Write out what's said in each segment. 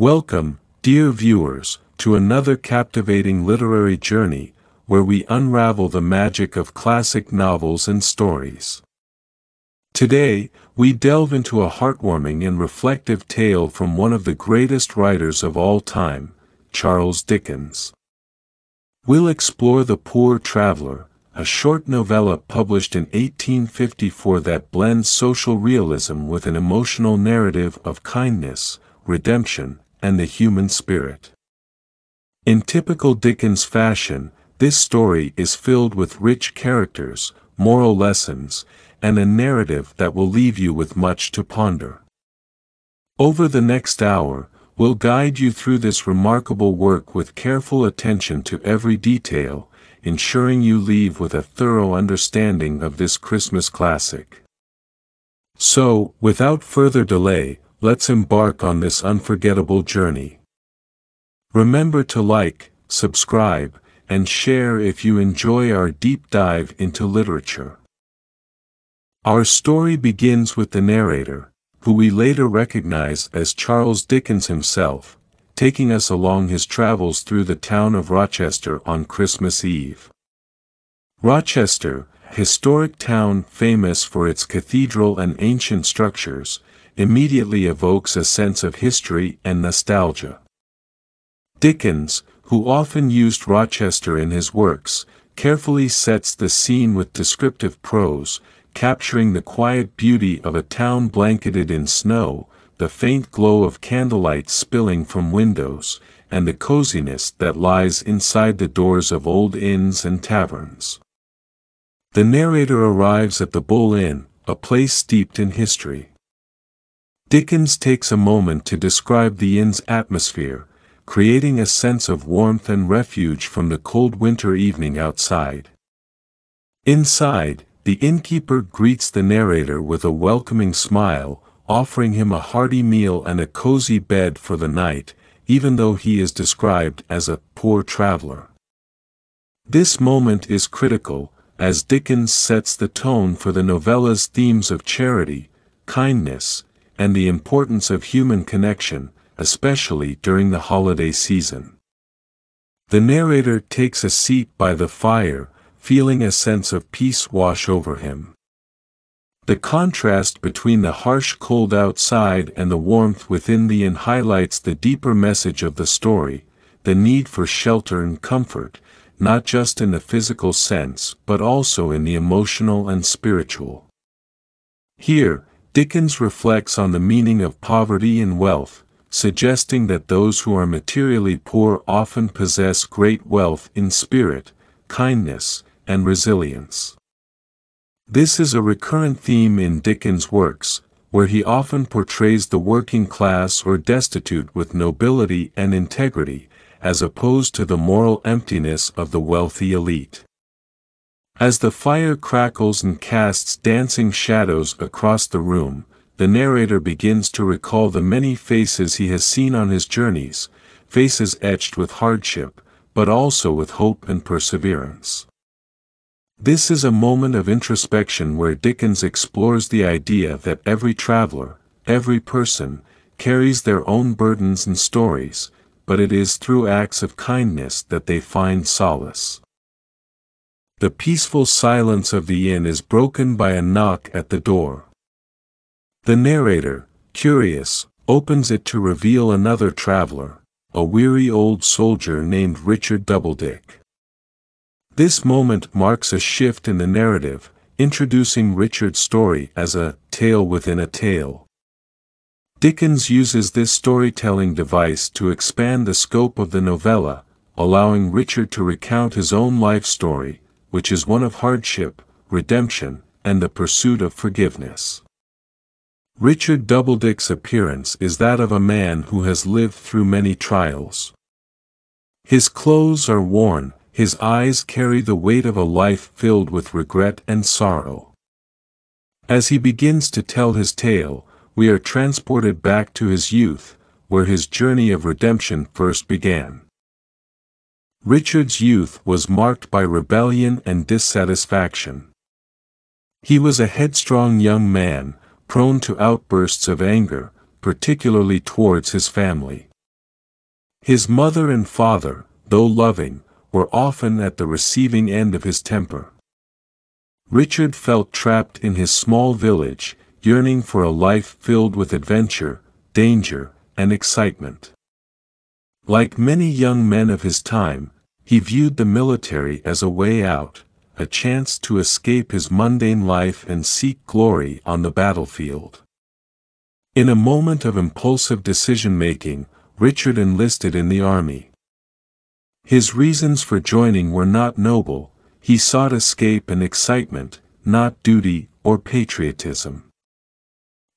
Welcome, dear viewers, to another captivating literary journey, where we unravel the magic of classic novels and stories. Today, we delve into a heartwarming and reflective tale from one of the greatest writers of all time, Charles Dickens. We'll explore The Poor Traveler, a short novella published in 1854 that blends social realism with an emotional narrative of kindness, redemption, and the human spirit. In typical Dickens fashion, this story is filled with rich characters, moral lessons, and a narrative that will leave you with much to ponder. Over the next hour, we'll guide you through this remarkable work with careful attention to every detail, ensuring you leave with a thorough understanding of this Christmas classic. So, without further delay, let's embark on this unforgettable journey. Remember to like, subscribe, and share if you enjoy our deep dive into literature. Our story begins with the narrator, who we later recognize as Charles Dickens himself, taking us along his travels through the town of Rochester on Christmas Eve. Rochester, historic town famous for its cathedral and ancient structures, immediately evokes a sense of history and nostalgia. Dickens, who often used Rochester in his works, carefully sets the scene with descriptive prose, capturing the quiet beauty of a town blanketed in snow, the faint glow of candlelight spilling from windows, and the coziness that lies inside the doors of old inns and taverns. The narrator arrives at the Bull Inn, a place steeped in history. Dickens takes a moment to describe the inn's atmosphere, creating a sense of warmth and refuge from the cold winter evening outside. Inside, the innkeeper greets the narrator with a welcoming smile, offering him a hearty meal and a cozy bed for the night, even though he is described as a poor traveler. This moment is critical, as Dickens sets the tone for the novella's themes of charity, kindness, and the importance of human connection, especially during the holiday season. The narrator takes a seat by the fire, feeling a sense of peace wash over him. The contrast between the harsh cold outside and the warmth within the inn highlights the deeper message of the story, the need for shelter and comfort, not just in the physical sense but also in the emotional and spiritual. Here, Dickens reflects on the meaning of poverty and wealth, suggesting that those who are materially poor often possess great wealth in spirit, kindness, and resilience. This is a recurrent theme in Dickens' works, where he often portrays the working class or destitute with nobility and integrity, as opposed to the moral emptiness of the wealthy elite. As the fire crackles and casts dancing shadows across the room, the narrator begins to recall the many faces he has seen on his journeys, faces etched with hardship, but also with hope and perseverance. This is a moment of introspection where Dickens explores the idea that every traveler, every person, carries their own burdens and stories, but it is through acts of kindness that they find solace. The peaceful silence of the inn is broken by a knock at the door. The narrator, curious, opens it to reveal another traveler, a weary old soldier named Richard Doubledick. This moment marks a shift in the narrative, introducing Richard's story as a tale within a tale. Dickens uses this storytelling device to expand the scope of the novella, allowing Richard to recount his own life story, which is one of hardship, redemption, and the pursuit of forgiveness. Richard Doubledick's appearance is that of a man who has lived through many trials. His clothes are worn, his eyes carry the weight of a life filled with regret and sorrow. As he begins to tell his tale, we are transported back to his youth, where his journey of redemption first began. Richard's youth was marked by rebellion and dissatisfaction. He was a headstrong young man, prone to outbursts of anger, particularly towards his family. His mother and father, though loving, were often at the receiving end of his temper. Richard felt trapped in his small village, yearning for a life filled with adventure, danger, and excitement. Like many young men of his time, he viewed the military as a way out, a chance to escape his mundane life and seek glory on the battlefield. In a moment of impulsive decision-making, Richard enlisted in the army. His reasons for joining were not noble, he sought escape and excitement, not duty or patriotism.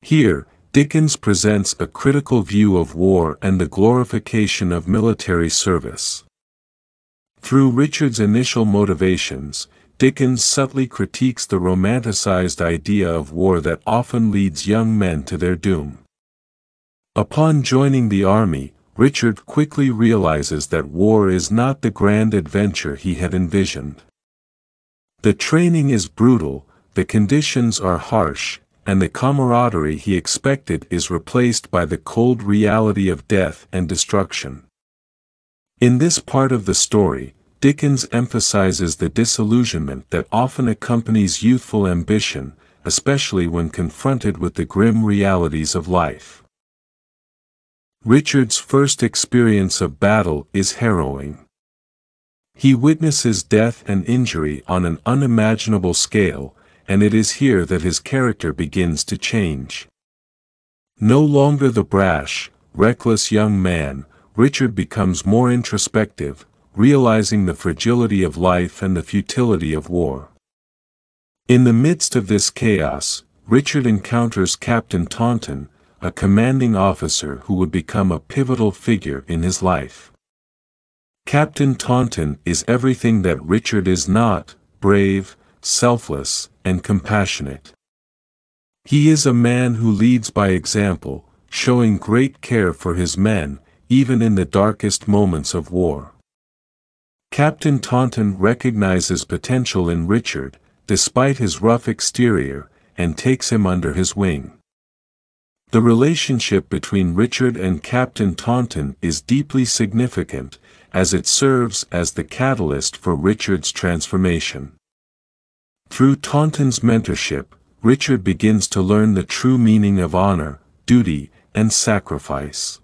Here, Dickens presents a critical view of war and the glorification of military service. Through Richard's initial motivations, Dickens subtly critiques the romanticized idea of war that often leads young men to their doom. Upon joining the army, Richard quickly realizes that war is not the grand adventure he had envisioned. The training is brutal, the conditions are harsh, and the camaraderie he expected is replaced by the cold reality of death and destruction. In this part of the story, Dickens emphasizes the disillusionment that often accompanies youthful ambition, especially when confronted with the grim realities of life. Richard's first experience of battle is harrowing. He witnesses death and injury on an unimaginable scale, and it is here that his character begins to change. No longer the brash, reckless young man, Richard becomes more introspective, realizing the fragility of life and the futility of war. In the midst of this chaos, Richard encounters Captain Taunton, a commanding officer who would become a pivotal figure in his life. Captain Taunton is everything that Richard is not, brave, selfless, and compassionate. He is a man who leads by example, showing great care for his men, even in the darkest moments of war. Captain Taunton recognizes potential in Richard, despite his rough exterior, and takes him under his wing. The relationship between Richard and Captain Taunton is deeply significant, as it serves as the catalyst for Richard's transformation. Through Taunton's mentorship, Richard begins to learn the true meaning of honor, duty, and sacrifice.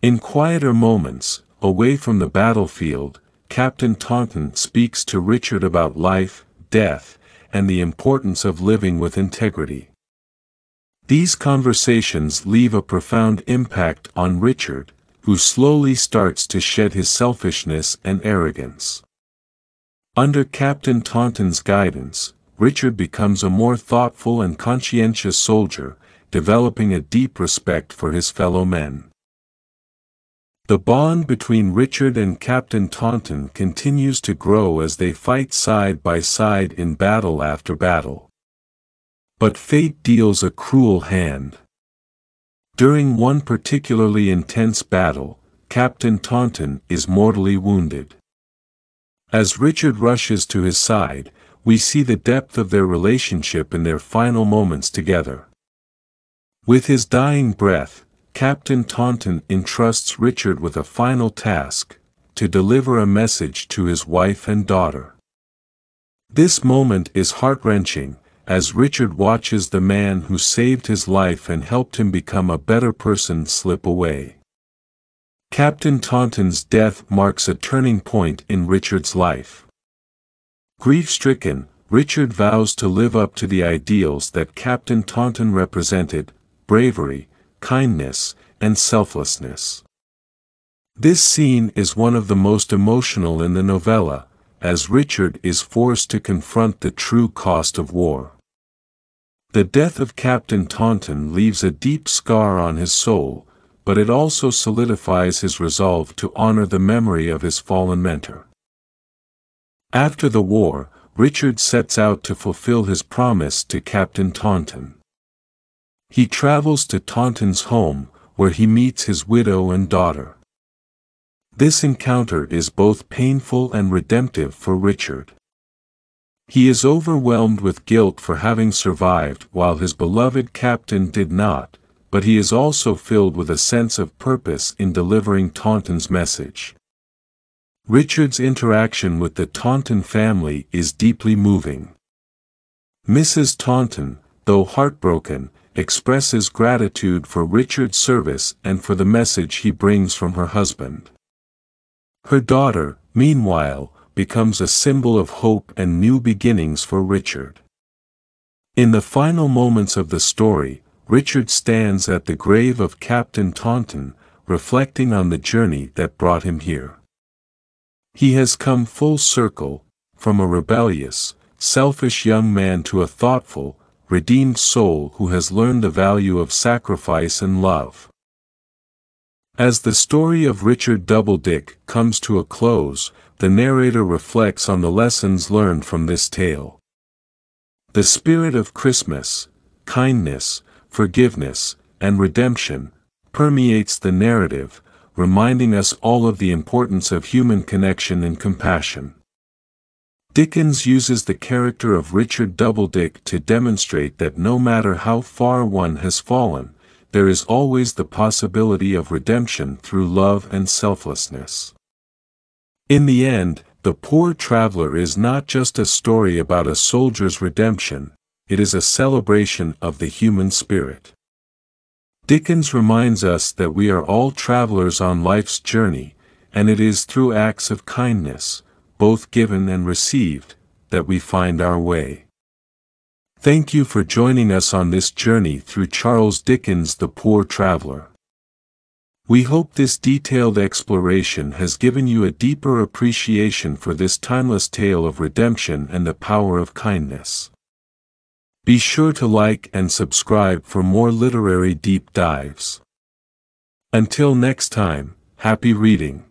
In quieter moments, away from the battlefield, Captain Taunton speaks to Richard about life, death, and the importance of living with integrity. These conversations leave a profound impact on Richard, who slowly starts to shed his selfishness and arrogance. Under Captain Taunton's guidance, Richard becomes a more thoughtful and conscientious soldier, developing a deep respect for his fellow men. The bond between Richard and Captain Taunton continues to grow as they fight side by side in battle after battle. But fate deals a cruel hand. During one particularly intense battle, Captain Taunton is mortally wounded. As Richard rushes to his side, we see the depth of their relationship in their final moments together. With his dying breath, Captain Taunton entrusts Richard with a final task, to deliver a message to his wife and daughter. This moment is heart-wrenching, as Richard watches the man who saved his life and helped him become a better person slip away. Captain Taunton's death marks a turning point in Richard's life. Grief-stricken, Richard vows to live up to the ideals that Captain Taunton represented, bravery, kindness, and selflessness. This scene is one of the most emotional in the novella, as Richard is forced to confront the true cost of war. The death of Captain Taunton leaves a deep scar on his soul, but it also solidifies his resolve to honor the memory of his fallen mentor. After the war, Richard sets out to fulfill his promise to Captain Taunton. He travels to Taunton's home, where he meets his widow and daughter. This encounter is both painful and redemptive for Richard. He is overwhelmed with guilt for having survived while his beloved captain did not, but he is also filled with a sense of purpose in delivering Taunton's message. Richard's interaction with the Taunton family is deeply moving. Mrs. Taunton, though heartbroken, expresses gratitude for Richard's service and for the message he brings from her husband. Her daughter, meanwhile, becomes a symbol of hope and new beginnings for Richard. In the final moments of the story, Richard stands at the grave of Captain Taunton, reflecting on the journey that brought him here. He has come full circle, from a rebellious, selfish young man to a thoughtful, redeemed soul who has learned the value of sacrifice and love. As the story of Richard Doubledick comes to a close, the narrator reflects on the lessons learned from this tale. The spirit of Christmas, kindness, forgiveness, and redemption, permeates the narrative, reminding us all of the importance of human connection and compassion. Dickens uses the character of Richard Doubledick to demonstrate that no matter how far one has fallen, there is always the possibility of redemption through love and selflessness. In the end, The Poor Traveler is not just a story about a soldier's redemption, it is a celebration of the human spirit. Dickens reminds us that we are all travelers on life's journey, and it is through acts of kindness, both given and received, that we find our way. Thank you for joining us on this journey through Charles Dickens' The Poor Traveler. We hope this detailed exploration has given you a deeper appreciation for this timeless tale of redemption and the power of kindness. Be sure to like and subscribe for more literary deep dives. Until next time, happy reading.